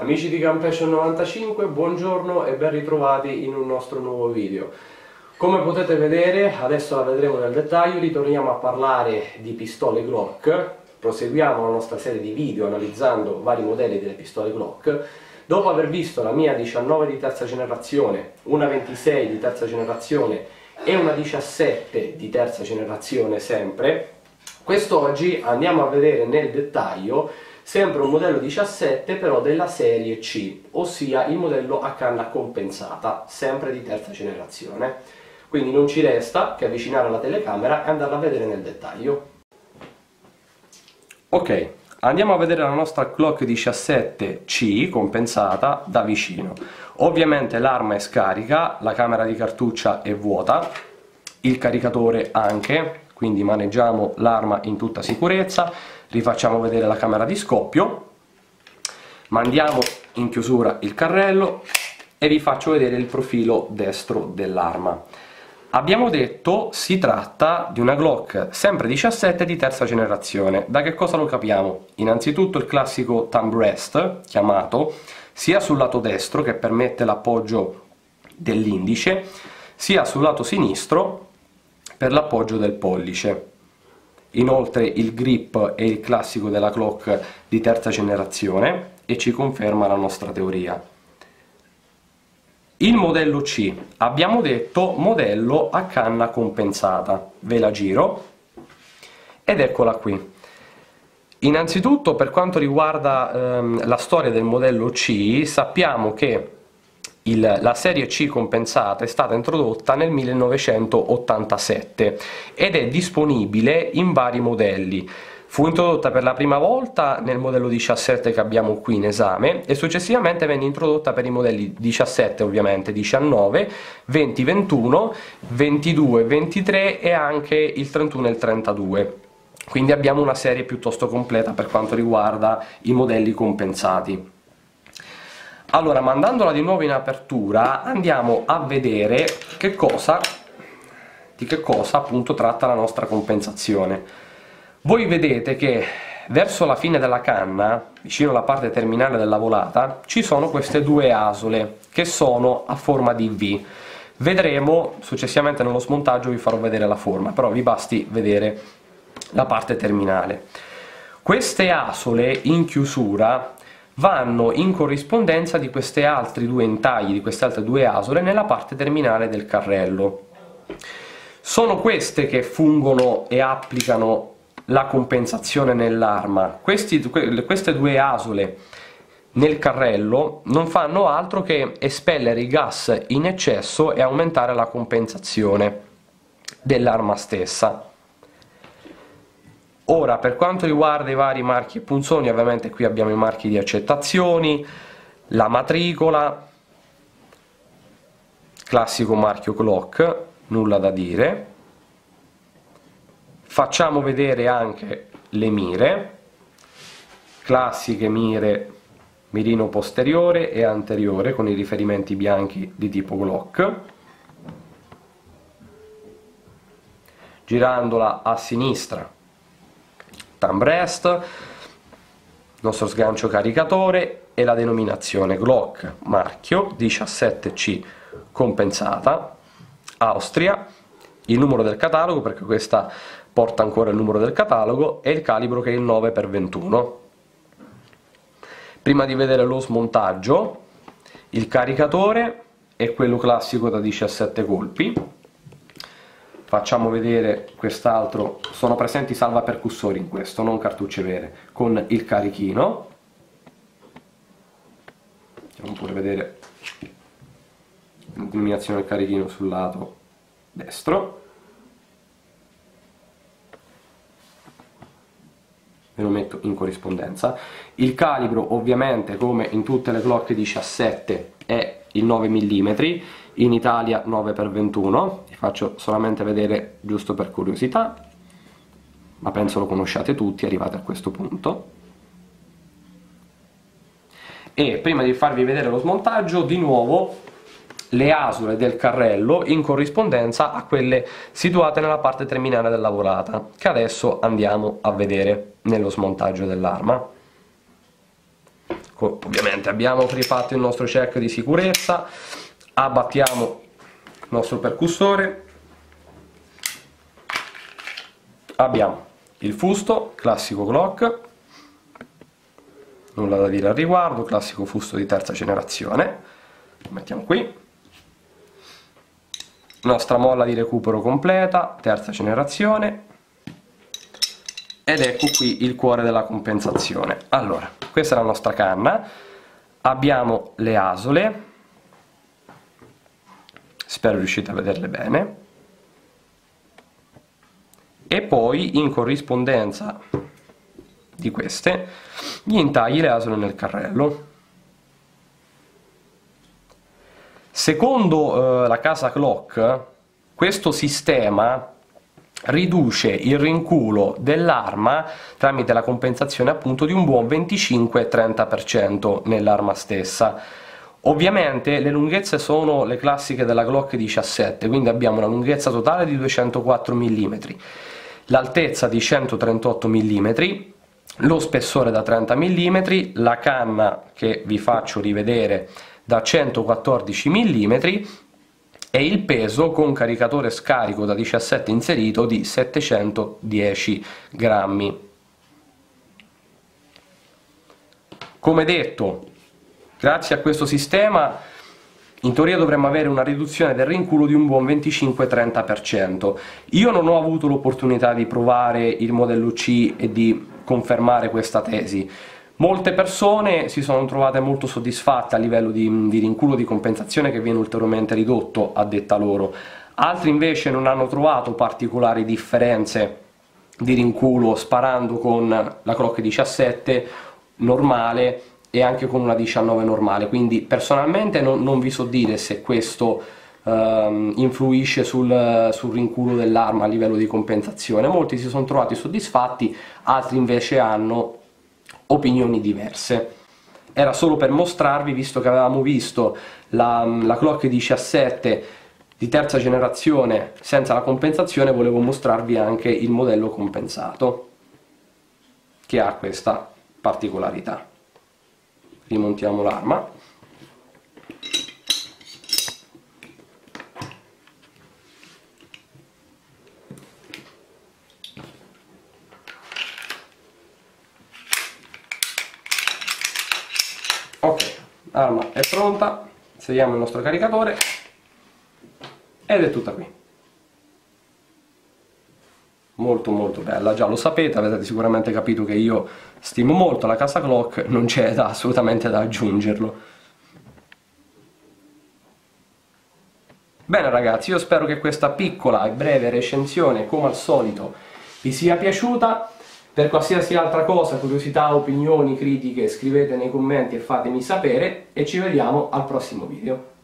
Amici di Campation95, buongiorno e ben ritrovati in un nostro nuovo video. Come potete vedere, adesso la vedremo nel dettaglio, ritorniamo a parlare di pistole Glock, proseguiamo la nostra serie di video analizzando vari modelli delle pistole Glock. Dopo aver visto la mia 19 di terza generazione, una 26 di terza generazione e una 17 di terza generazione sempre, quest'oggi andiamo a vedere nel dettaglio sempre un modello 17 però della serie C, ossia il modello a canna compensata, sempre di terza generazione. Quindi non ci resta che avvicinare la telecamera e andarla a vedere nel dettaglio. Ok, andiamo a vedere la nostra clock 17C compensata da vicino. Ovviamente l'arma è scarica, la camera di cartuccia è vuota, il caricatore anche, quindi maneggiamo l'arma in tutta sicurezza rifacciamo vedere la camera di scoppio. Mandiamo in chiusura il carrello e vi faccio vedere il profilo destro dell'arma. Abbiamo detto si tratta di una Glock sempre 17 di terza generazione. Da che cosa lo capiamo? innanzitutto il classico thumb rest chiamato sia sul lato destro che permette l'appoggio dell'indice sia sul lato sinistro per l'appoggio del pollice Inoltre il grip è il classico della clock di terza generazione e ci conferma la nostra teoria. Il modello C, abbiamo detto modello a canna compensata, ve la giro ed eccola qui. Innanzitutto per quanto riguarda ehm, la storia del modello C sappiamo che il, la serie C compensata è stata introdotta nel 1987 ed è disponibile in vari modelli. Fu introdotta per la prima volta nel modello 17 che abbiamo qui in esame e successivamente venne introdotta per i modelli 17 ovviamente, 19, 20, 21, 22, 23 e anche il 31 e il 32 quindi abbiamo una serie piuttosto completa per quanto riguarda i modelli compensati. Allora, mandandola di nuovo in apertura, andiamo a vedere che cosa, di che cosa appunto tratta la nostra compensazione. Voi vedete che verso la fine della canna, vicino alla parte terminale della volata, ci sono queste due asole che sono a forma di V. Vedremo successivamente nello smontaggio, vi farò vedere la forma, però vi basti vedere la parte terminale. Queste asole in chiusura vanno in corrispondenza di questi altri due intagli, di queste altre due asole nella parte terminale del carrello. Sono queste che fungono e applicano la compensazione nell'arma. Queste due asole nel carrello non fanno altro che espellere i gas in eccesso e aumentare la compensazione dell'arma stessa. Ora, per quanto riguarda i vari marchi e punzoni, ovviamente qui abbiamo i marchi di accettazioni, la matricola, classico marchio Glock, nulla da dire. Facciamo vedere anche le mire, classiche mire mirino posteriore e anteriore con i riferimenti bianchi di tipo Glock. Girandola a sinistra thumb rest, nostro sgancio caricatore e la denominazione Glock marchio 17C compensata, Austria, il numero del catalogo perché questa porta ancora il numero del catalogo e il calibro che è il 9x21. Prima di vedere lo smontaggio, il caricatore è quello classico da 17 colpi, facciamo vedere quest'altro. Sono presenti salva percussori in questo non cartucce vere con il carichino. Facciamo pure vedere l'illuminazione del carichino sul lato destro. Ve lo metto in corrispondenza. Il calibro ovviamente come in tutte le clock 17 è il 9 mm in Italia 9x21 vi faccio solamente vedere giusto per curiosità ma penso lo conosciate tutti arrivate a questo punto. E prima di farvi vedere lo smontaggio di nuovo le asole del carrello in corrispondenza a quelle situate nella parte terminale della lavorata che adesso andiamo a vedere nello smontaggio dell'arma. Ovviamente abbiamo rifatto il nostro check di sicurezza abbattiamo nostro percussore. Abbiamo il fusto classico clock nulla da dire al riguardo classico fusto di terza generazione. Lo mettiamo qui. Nostra molla di recupero completa terza generazione. Ed ecco qui il cuore della compensazione. Allora questa è la nostra canna. Abbiamo le asole spero riuscite a vederle bene e poi in corrispondenza di queste gli intagli le asole nel carrello secondo eh, la casa Clock questo sistema riduce il rinculo dell'arma tramite la compensazione appunto di un buon 25-30% nell'arma stessa. Ovviamente le lunghezze sono le classiche della Glock 17, quindi abbiamo una lunghezza totale di 204 mm, l'altezza di 138 mm, lo spessore da 30 mm, la canna che vi faccio rivedere da 114 mm e il peso con caricatore scarico da 17 inserito di 710 grammi. Come detto, grazie a questo sistema in teoria dovremmo avere una riduzione del rinculo di un buon 25-30%. Io non ho avuto l'opportunità di provare il modello C e di confermare questa tesi, Molte persone si sono trovate molto soddisfatte a livello di, di rinculo di compensazione che viene ulteriormente ridotto a detta loro, altri invece non hanno trovato particolari differenze di rinculo sparando con la Croc 17 normale e anche con una 19 normale, quindi personalmente non, non vi so dire se questo Uh, influisce sul, sul rinculo dell'arma a livello di compensazione. Molti si sono trovati soddisfatti, altri invece hanno opinioni diverse. Era solo per mostrarvi, visto che avevamo visto la, la Clock 17 di terza generazione senza la compensazione, volevo mostrarvi anche il modello compensato, che ha questa particolarità. Rimontiamo l'arma. ok l'arma è pronta inseriamo il nostro caricatore ed è tutta qui molto molto bella, già lo sapete, avete sicuramente capito che io stimo molto la casa clock, non c'è assolutamente da aggiungerlo. Bene ragazzi, io spero che questa piccola e breve recensione, come al solito, vi sia piaciuta. Per qualsiasi altra cosa, curiosità, opinioni, critiche, scrivete nei commenti e fatemi sapere e ci vediamo al prossimo video.